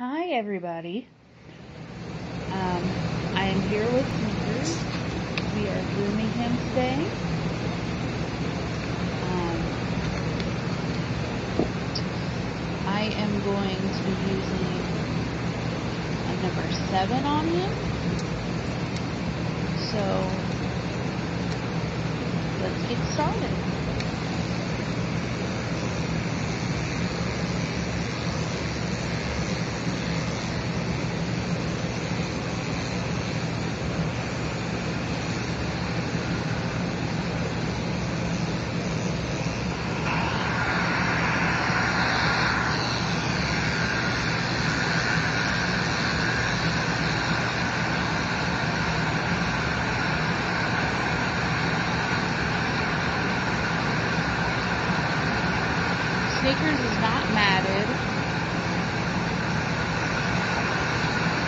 Hi, everybody. Um, I am here with Sneakers. We are grooming him today. Um, I am going to be using a number 7 on him. So, let's get started.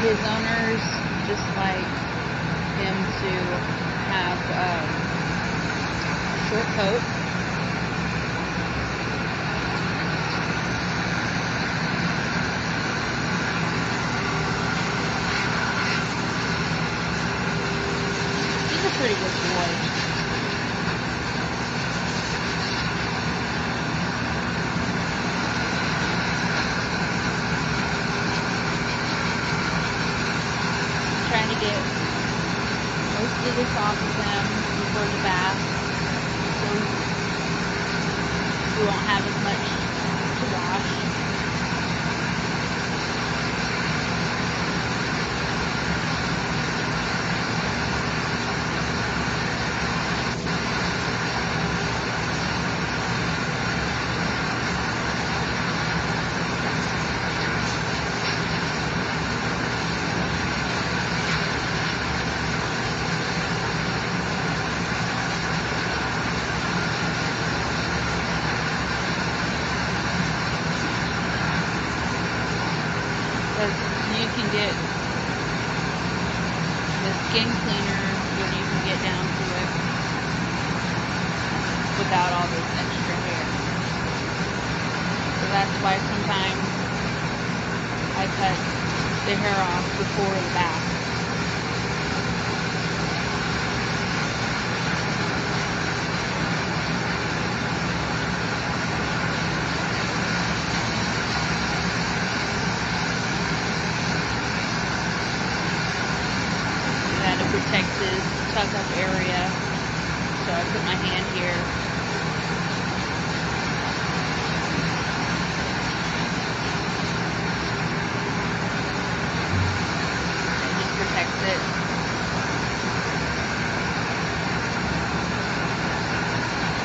his owners just like him to have um, short coats.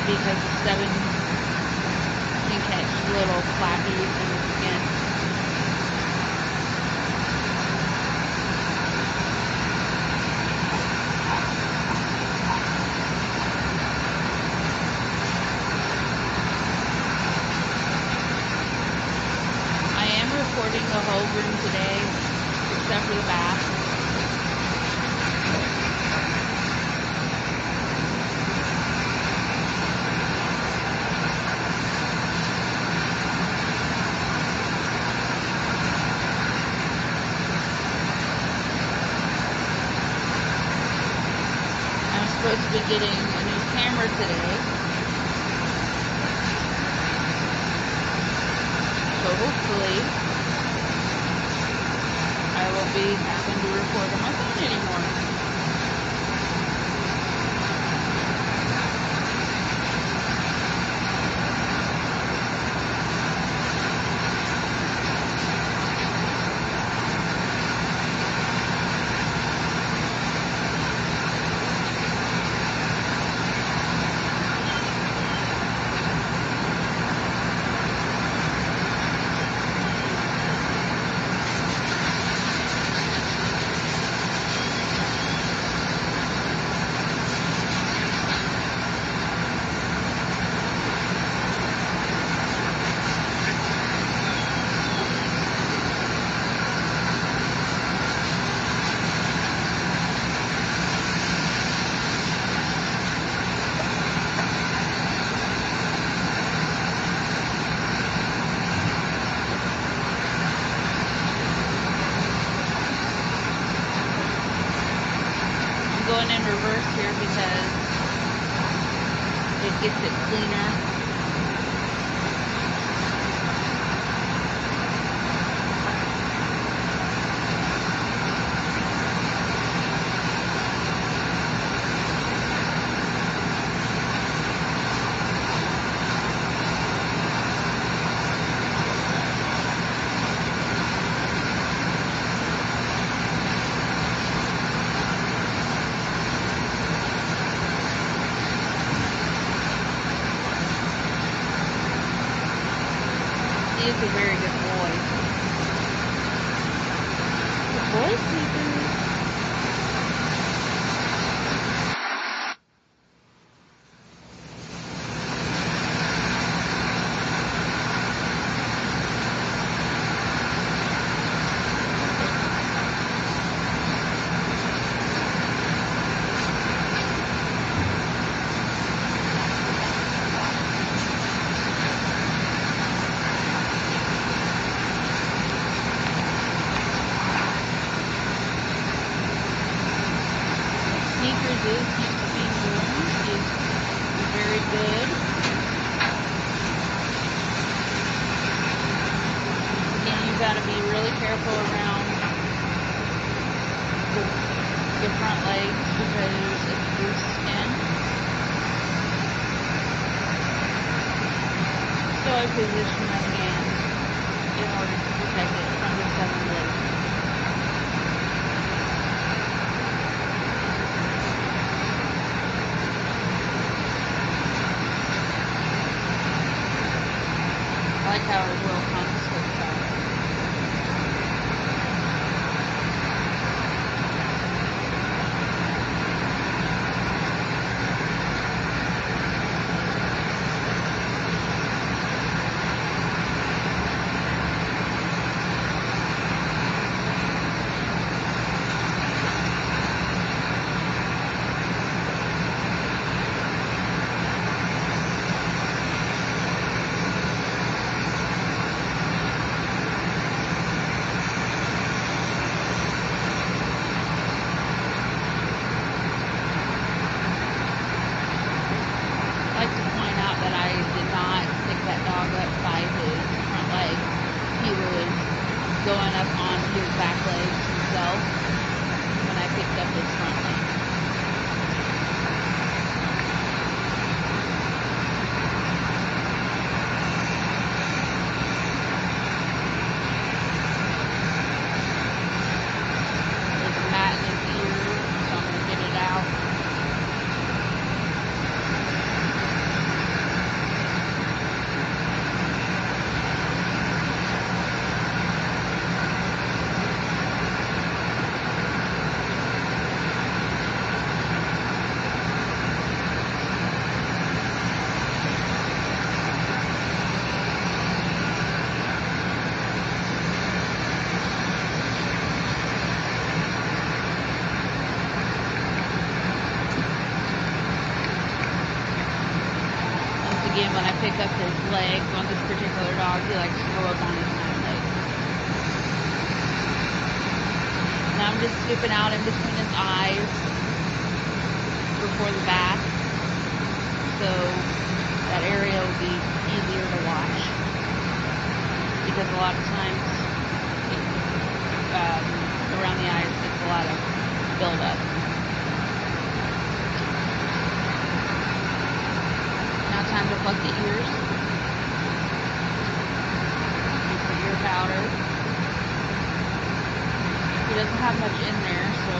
because the seven can catch little flappies in the skin. Good. Again, you gotta be really careful around the, the front legs because it's loose skin. So I position them pick up his legs on this particular dog, he likes to go up on his hind legs. Now I'm just scooping out in between his eyes before the bath, so that area will be easier to watch. Because a lot of times, it, um, around the eyes, gets a lot of buildup. Now time to pluck the ears. The ear powder. He doesn't have much in there, so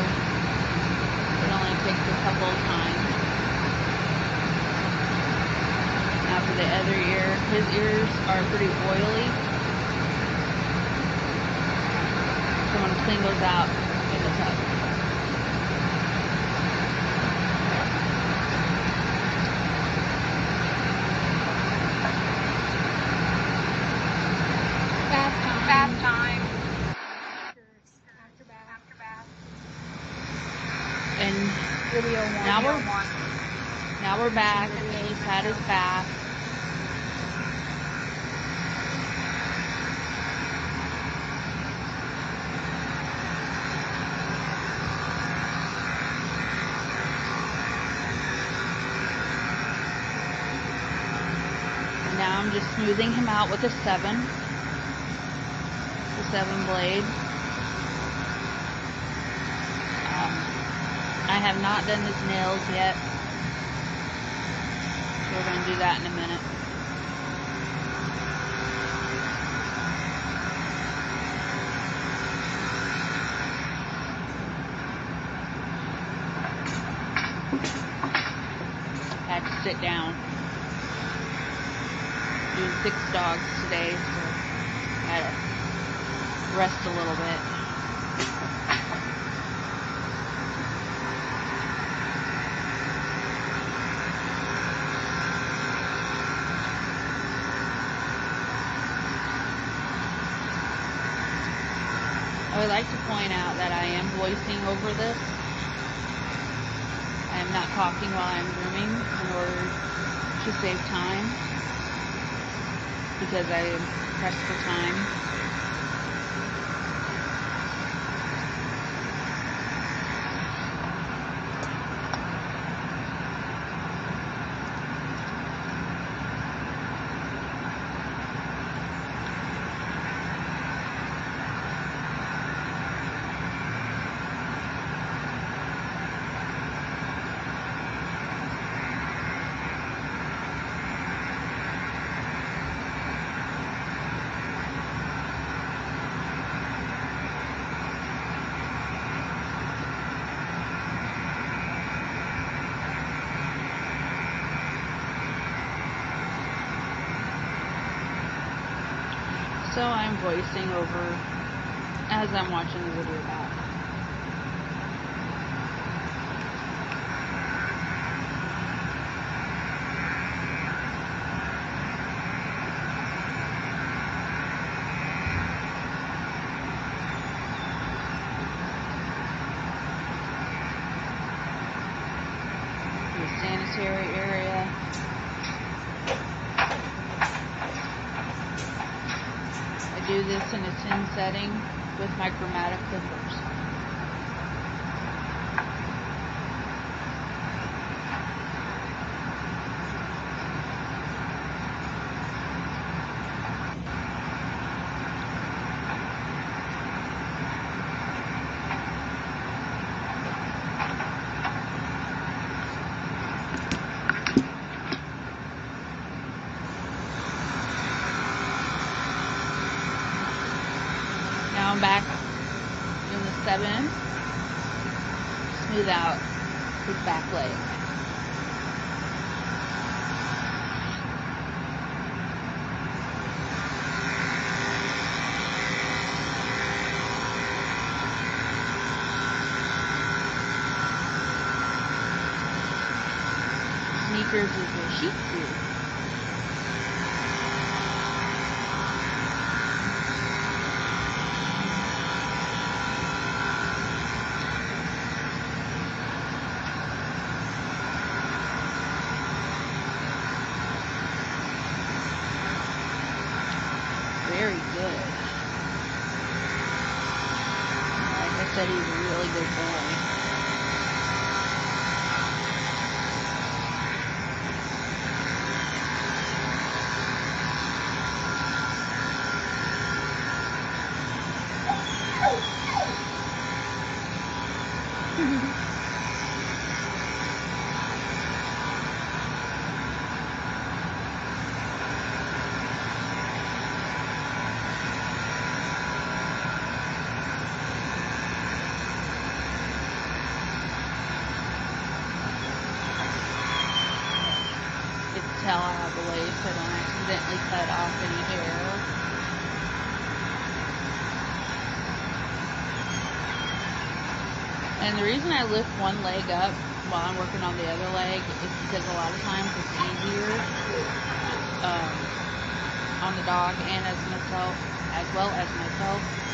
it only takes a couple of times. Now for the other ear, his ears are pretty oily. So I'm gonna clean those out in the tub. Bath time. Bath time. After bath. After bath. And Video one. Now Video we're- one. We're back. He's had his bath. Now I'm just smoothing him out with a seven. The seven blade. Um, I have not done his nails yet. Going to do that in a minute. Had to sit down. Doing six dogs today, so I had to rest a little bit. I would like to point out that I am voicing over this. I am not talking while I'm grooming in order to save time because I am pressed for time. So I'm voicing over as I'm watching the video back. The sanitary area. I do this in a 10 setting with my Chromado clippers. I'm back in the seven. Smooth out his back leg. Sneakers is a Shih Tzu. Very good. Like I said, he's a really good boy. You can tell I have a lace so I don't accidentally cut off any hair. And the reason I lift one leg up while I'm working on the other leg because a lot of times it's easier um, on the dog and as myself, as well as myself.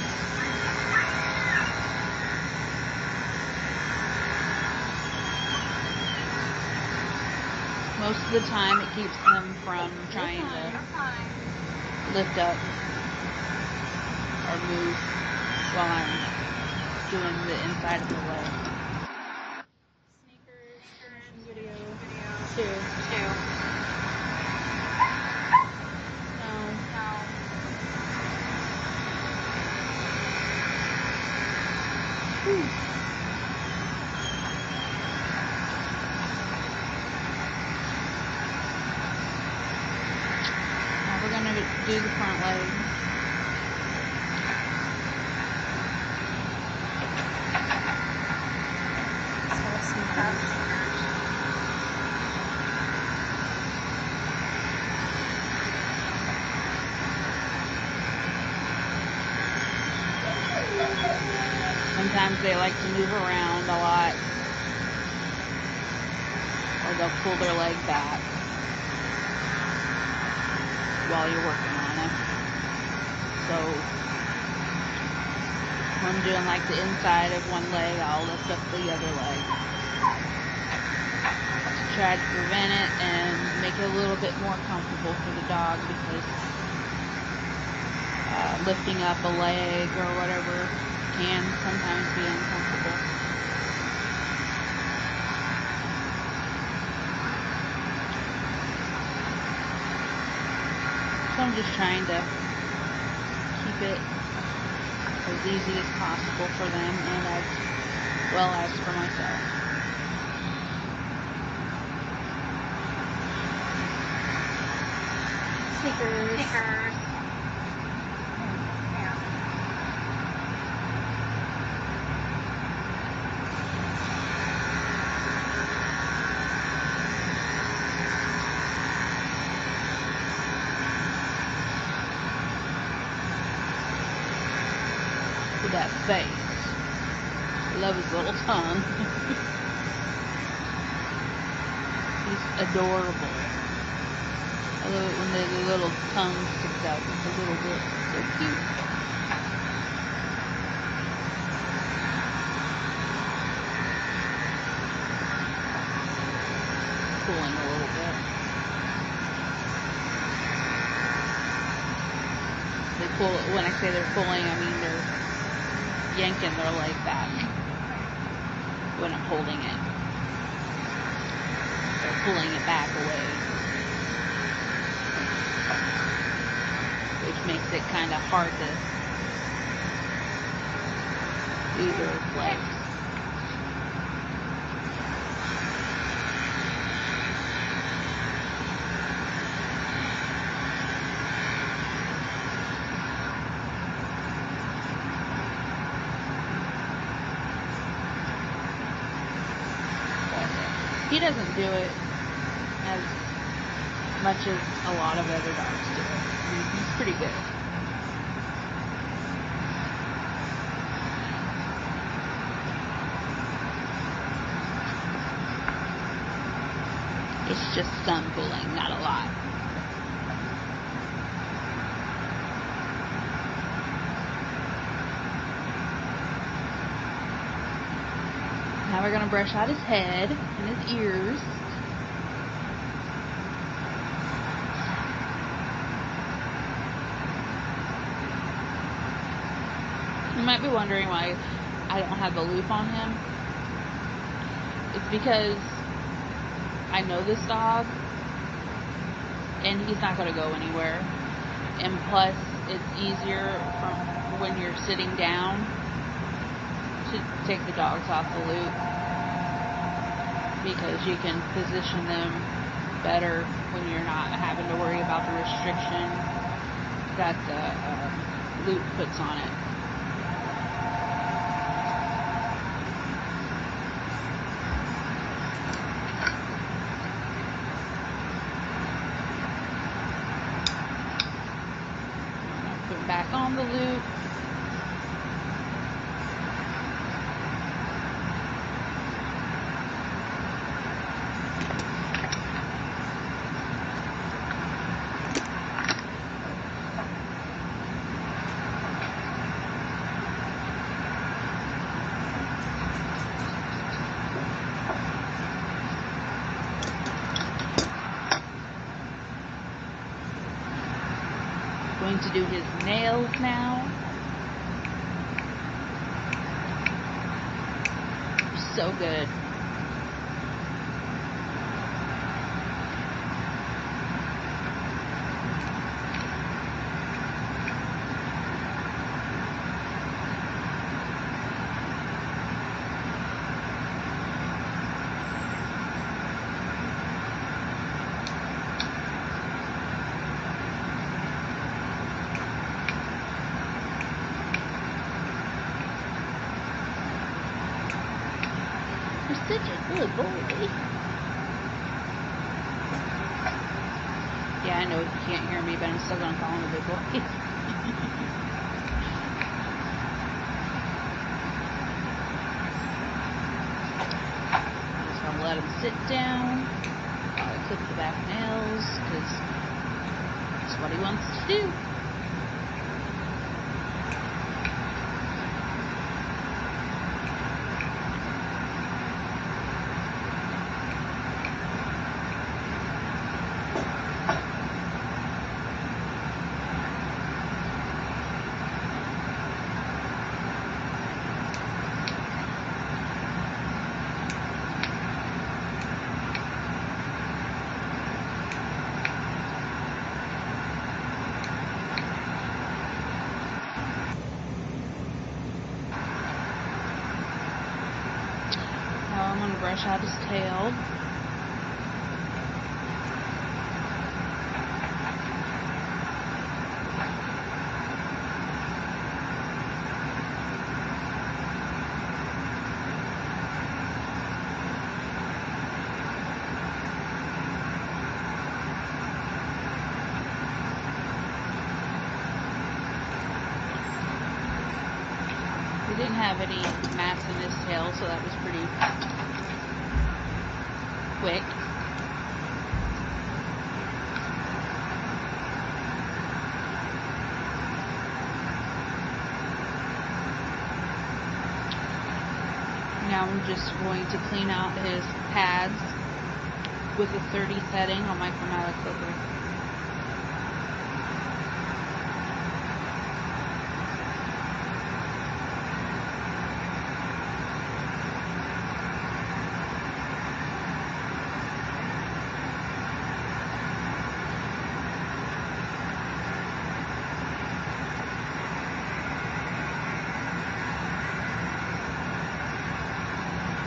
Most of the time, it keeps them from trying to lift up or move while I'm doing the inside of the leg. Sneakers, video, two. Two. do the front leg. So some cups. Sometimes they like to move around a lot. Or they'll pull their leg back while you're working on them. So when I'm doing like the inside of one leg, I'll lift up the other leg to try to prevent it and make it a little bit more comfortable for the dog because uh, lifting up a leg or whatever can sometimes be uncomfortable. So I'm just trying to keep it as easy as possible for them and as well as for myself. Yeah. With that face. I love his little tongue. He's adorable. I love it when the, the little tongue sticks out just a little bit. So cute. Pulling a little bit. They pull, when I say they're pulling, I mean they're yanking their leg back when I'm holding it. They're pulling it back away. Makes it kind of hard to do their legs. He doesn't do it as much as a lot of other dogs do it. He- He's pretty good. It's just some pulling, not a lot. Now we're gonna brush out his head and his ears. You might be wondering why I don't have the loop on him. It's because I know this dog and he's not going to go anywhere. And plus, it's easier from when you're sitting down to take the dogs off the loop because you can position them better when you're not having to worry about the restriction that the uh, loop puts on it. Put him back on the loop. Do his nails now. So good. Good boy. Yeah, I know you can't hear me, but I'm still gonna call him a good boy. I'm just gonna let him sit down while I clip the back nails, because that's what he wants to do. His tail. He didn't have any mass in his tail, so that was pretty quick. Now I'm just going to clean out his pads with a 30 setting on my Chromado clipper.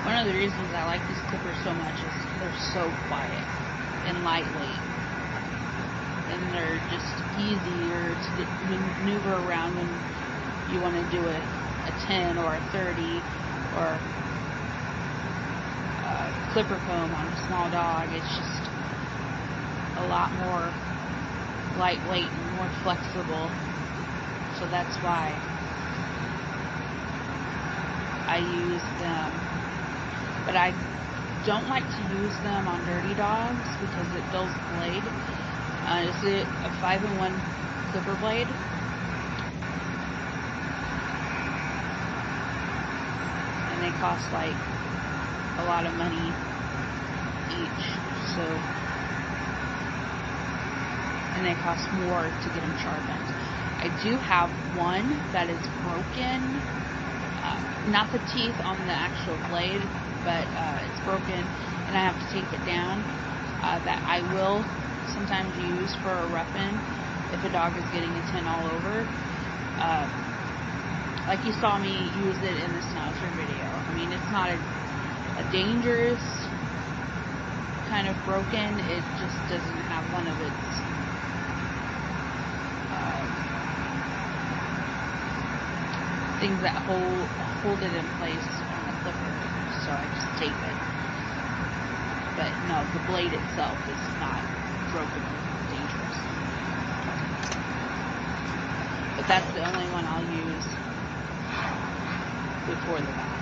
One of the reasons I like these clippers so much is they're so quiet and lightweight. And they're just easier to maneuver around when you want to do a, a 10 or a 30 or a clipper comb on a small dog. It's just a lot more lightweight and more flexible. So that's why I use them but I don't like to use them on dirty dogs because it dulls the blade. Uh, is it a 5 in 1 clipper blade? And they cost like a lot of money each, so. And they cost more to get them sharpened. I do have one that is broken uh, not the teeth on the actual blade, but uh, it's broken and I have to take it down. Uh, that I will sometimes use for a roughen if a dog is getting a 10 all over. Uh, like you saw me use it in the Schnauzer video. I mean, it's not a, a dangerous kind of broken, it just doesn't have one of its. Uh, things that hold hold it in place so I just tape it. But no, the blade itself is not broken or dangerous. But that's the only one I'll use before the bath.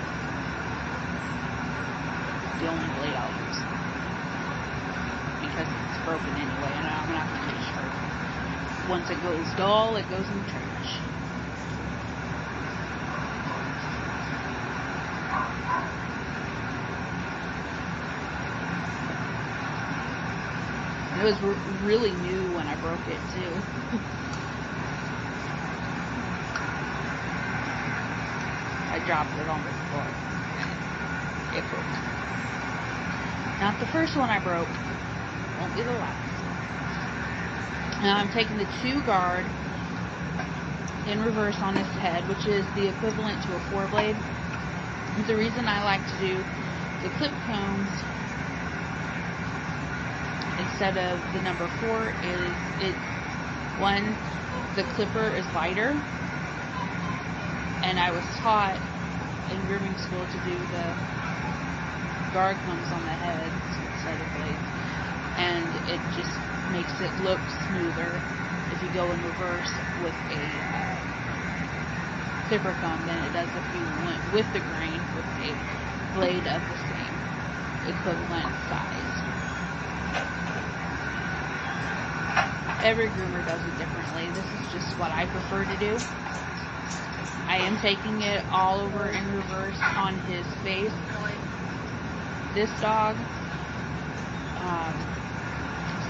The only blade I'll use. Because it's broken anyway, and I'm not going to sharpen. Once it goes dull, it goes in the trash. Was r- really new when I broke it too. I dropped it on the floor. It broke. Not the first one I broke. Won't be the last. Now I'm taking the two guard in reverse on his head, which is the equivalent to a four blade. The reason I like to do the clip combs instead of the number four is it one the clipper is lighter and I was taught in grooming school to do the guard comes on the head instead of blades, and it just makes it look smoother if you go in reverse with a uh, clipper comb than it does if you went with the grain with a blade of the same equivalent size. Every groomer does it differently. This is just what I prefer to do. I am taking it all over in reverse on his face. This dog, um,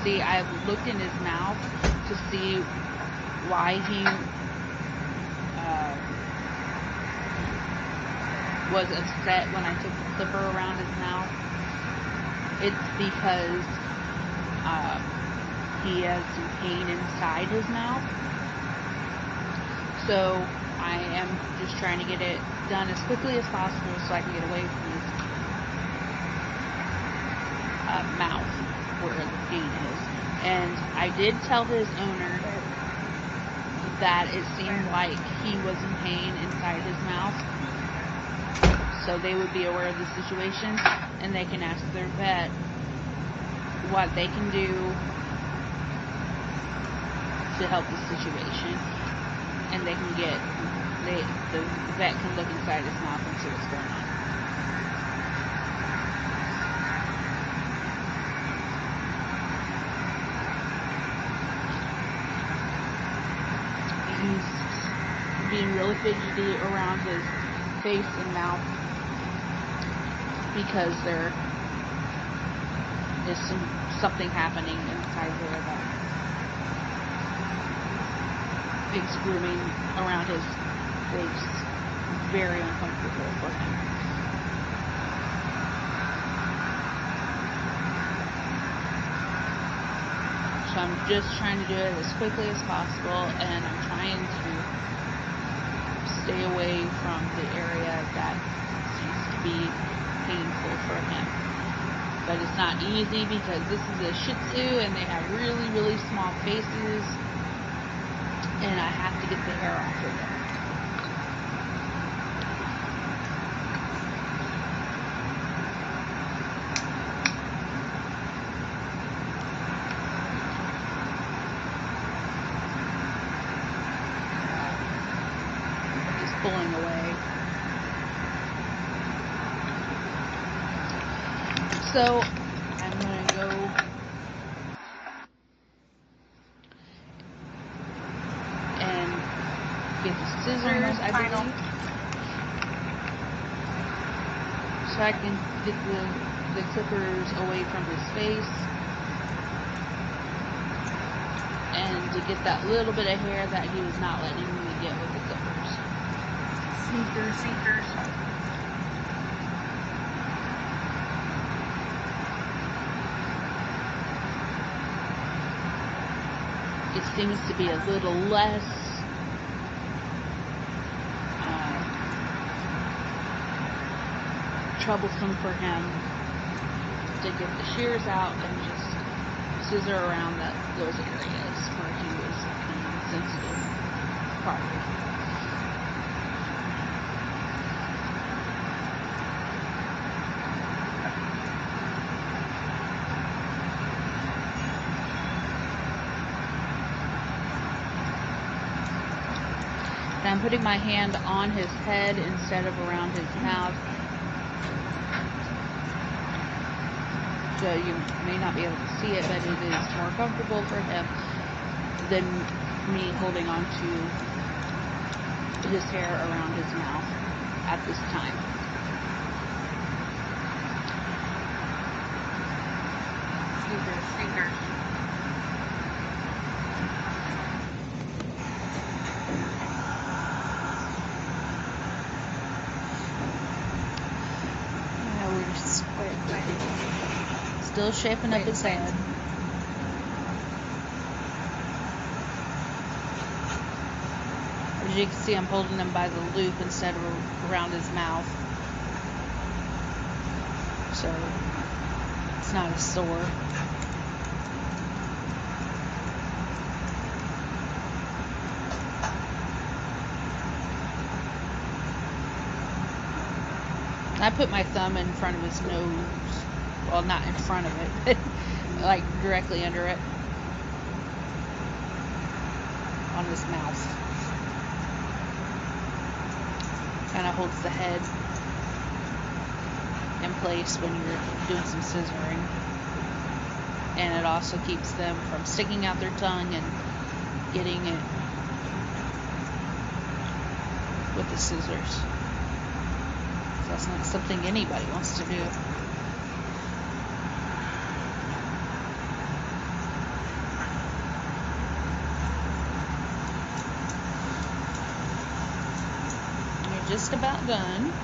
see, I've looked in his mouth to see why he uh, was upset when I took the clipper around his mouth. It's because uh, he has some pain inside his mouth. So I am just trying to get it done as quickly as possible so I can get away from his uh, mouth where the pain is. And I did tell his owner that it seemed like he was in pain inside his mouth. So they would be aware of the situation and they can ask their vet what they can do to help the situation. And they can get, they, the vet can look inside his mouth and see what's going on. He's being really fidgety around his face and mouth because there is some something happening inside there grooming around his face very uncomfortable for him. So I'm just trying to do it as quickly as possible and I'm trying to stay away from the area that seems to be painful for him. But it's not easy because this is a Shih Tzu and they have really, really small faces I have to get the hair off of. Just pulling away. So I'm gonna go and get the scissors, I Final. believe. So I can get the the clippers away from his face. And to get that little bit of hair that he was not letting me get with the clippers. Sneakers, sneakers. it seems to be a little less uh, troublesome for him to get the shears out and just scissor around that, those areas where he was pain sensitive probably. And I'm putting my hand on his head instead of around his mouth. So you may not be able to see it, but it is more comfortable for him than me holding on to his hair around his mouth at this time. Sneakers, sneakers. Yeah, we're just still shaping up his head. As you can see, I'm holding him by the loop instead of around his mouth. So it's not a sore. I put my thumb in front of his nose. Well, not in front of it, but like directly under it. On his mouth. Kind of holds the head in place when you're doing some scissoring. And it also keeps them from sticking out their tongue and getting it with the scissors. So that's not something anybody wants to do. You're just about done.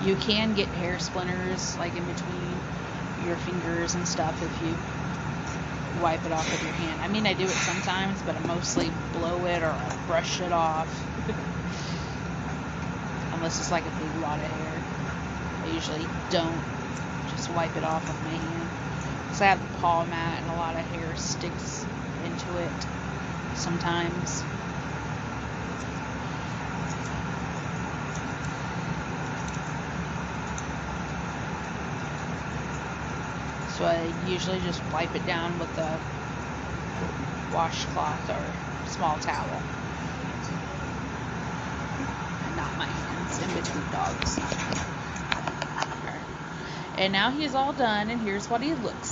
You can get hair splinters like in between your fingers and stuff if you wipe it off with your hand. I mean, I do it sometimes, but I mostly blow it or I brush it off. Unless it's like a big wad of hair. I usually don't just wipe it off with my hand. Because I have a paw mat and a lot of hair sticks into it sometimes. So I usually just wipe it down with a washcloth or small towel. And not my hands in between dogs. And now he's all done, and here's what he looks